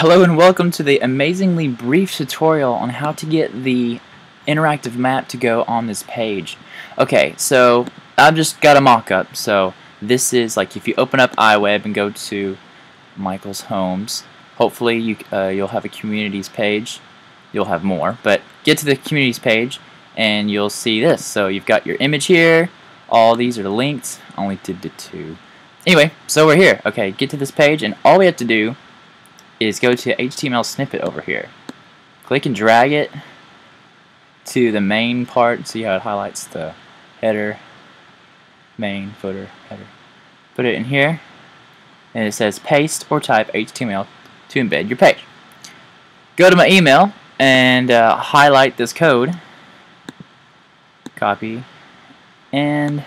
Hello and welcome to the amazingly brief tutorial on how to get the interactive map to go on this page. Okay, so I've just got a mock-up. So this is like if you open up iWeb and go to Michael's Homes, hopefully you, uh, you'll have a communities page. You'll have more, but get to the communities page and you'll see this. So you've got your image here. All these are linked. Only did the two. Anyway, so we're here. Okay, get to this page and all we have to do is go to HTML snippet over here. Click and drag it to the main part. See how it highlights the header, main, footer, header. Put it in here, and it says paste or type HTML to embed your page. Go to my email and uh, highlight this code, copy, and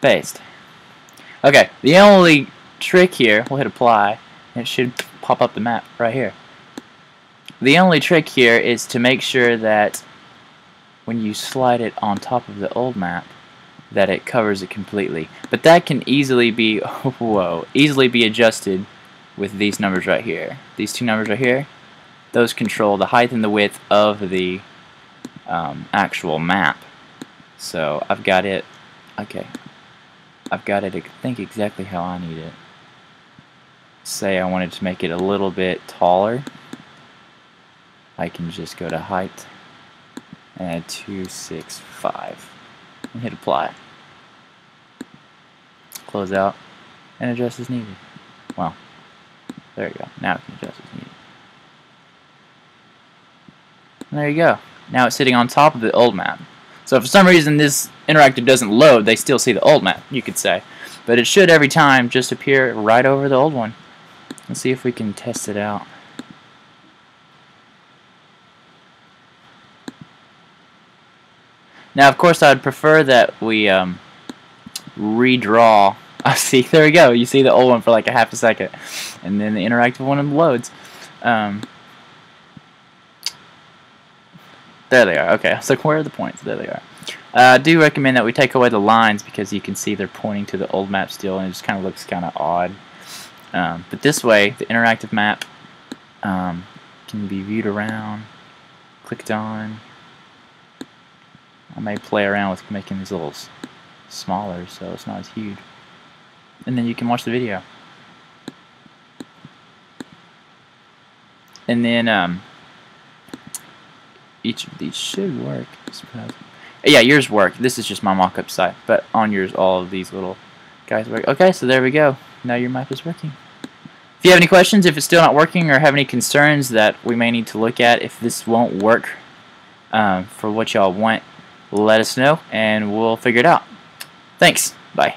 paste. Okay, the only trick here, we'll hit apply, it should pop up the map right here. The only trick here is to make sure that when you slide it on top of the old map that it covers it completely. But that can easily be whoa, easily be adjusted with these numbers right here. These two numbers right here, those control the height and the width of the um, actual map. So I've got it, okay, I've got it I think exactly how I need it say I wanted to make it a little bit taller, I can just go to height and add 265 and hit apply. Close out and adjust as needed. Well, there you go. Now it can adjust as needed. And there you go. Now it's sitting on top of the old map. So for some reason this interactive doesn't load, they still see the old map, you could say. But it should every time just appear right over the old one. Let's see if we can test it out. Now, of course, I'd prefer that we um, redraw. I see, there we go. You see the old one for like a half a second, and then the interactive one loads. Um, there they are. Okay, so where are the points? There they are. Uh, I do recommend that we take away the lines because you can see they're pointing to the old map still, and it just kind of looks kind of odd. Um, but this way, the interactive map um, can be viewed around, clicked on. I may play around with making these little smaller so it's not as huge. And then you can watch the video. And then um, each of these should work. Yeah, yours work. This is just my mock-up site, but on yours, all of these little guys work. Okay, so there we go. Now your map is working. If you have any questions, if it's still not working, or have any concerns that we may need to look at if this won't work um, for what y'all want, let us know, and we'll figure it out. Thanks. Bye.